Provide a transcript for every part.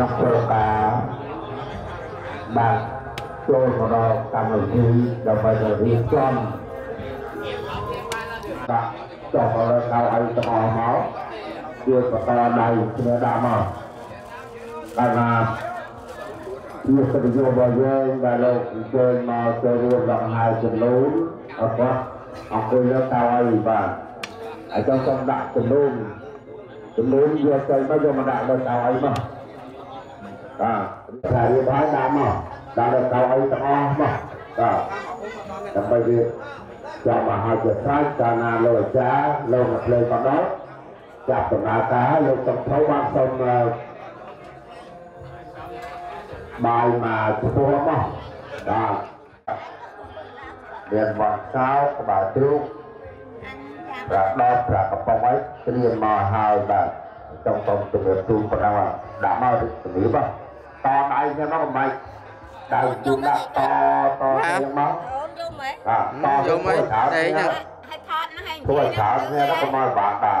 នៅធ្វើការបាទចូលមកដល់កម្មវិធីដើម្បីទៅរៀបចំដាក់ចុះទៅលើខៅឲ្យទាំងអស់មកវាបន្តដៃគ្នាដាក់មកកាលណាជាកិត្តិយសរបស់យើងដែលលោកអញ្ជើញមកចូលរួមដល់ហៅចំនួនអរគុណអង្គុយលើខៅឲ្យបាទហើយចង់សូមដាក់ចំនួនចំនួនយកទៅមកយកមកដាក់លើខៅឲ្យមក បាទតែរៀបហើយដាក់មកដាក់លើខៅឲ្យទាំងអស់មកបាទដើម្បីវាចាំមកហើយជាស្រេចកាលណាលោកអាចារ្យលោកមកភ្លេងមកដល់ចាប់ដំណើរការហើយលោកសំភៅបានសូមអឺបាយមកចំពោះមកបាទមានបនសោក្បាលជ្រូកប្រាក់ដល់ប្រាក់កំប៉ុងអីត្រៀមមកហើយបាទចង់សូមជម្រាបជូនប៉ុណ្ណឹងដាក់មកជំរាបបាទ តដៃខ្ញុំមកមិនដៅជូនដាក់តតទៅមកអូនយំហ៎បាទតយកមកតែចឹងឲ្យថតហ្នឹងឲ្យគួរឆោតគ្នាទៅមកបាន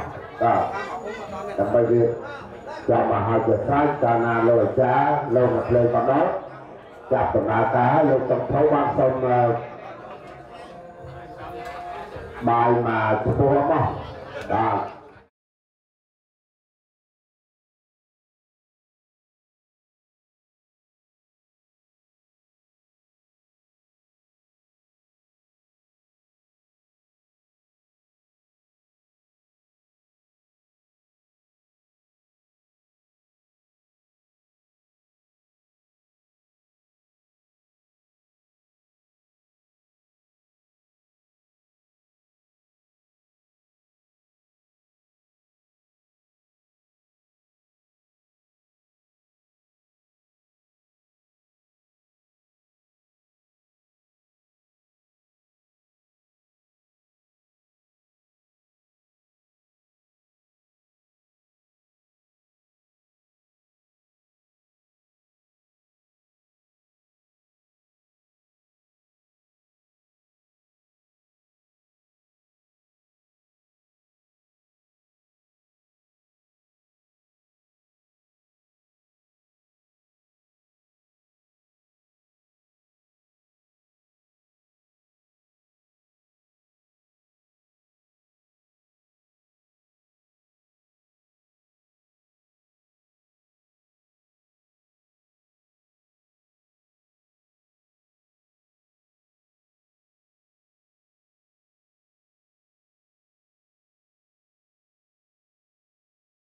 មកដាក់ដល់កៅអីទាំងអស់មកបាទដើម្បីវាចាំមកហើយជាស្រេចកាលណាលោកអាចារ្យលោកមកភ្លេងមកដល់ចាប់ដំណើរការហើយលោកសំភៅបានសូមអឺបាយមកចំពោះមកបាទ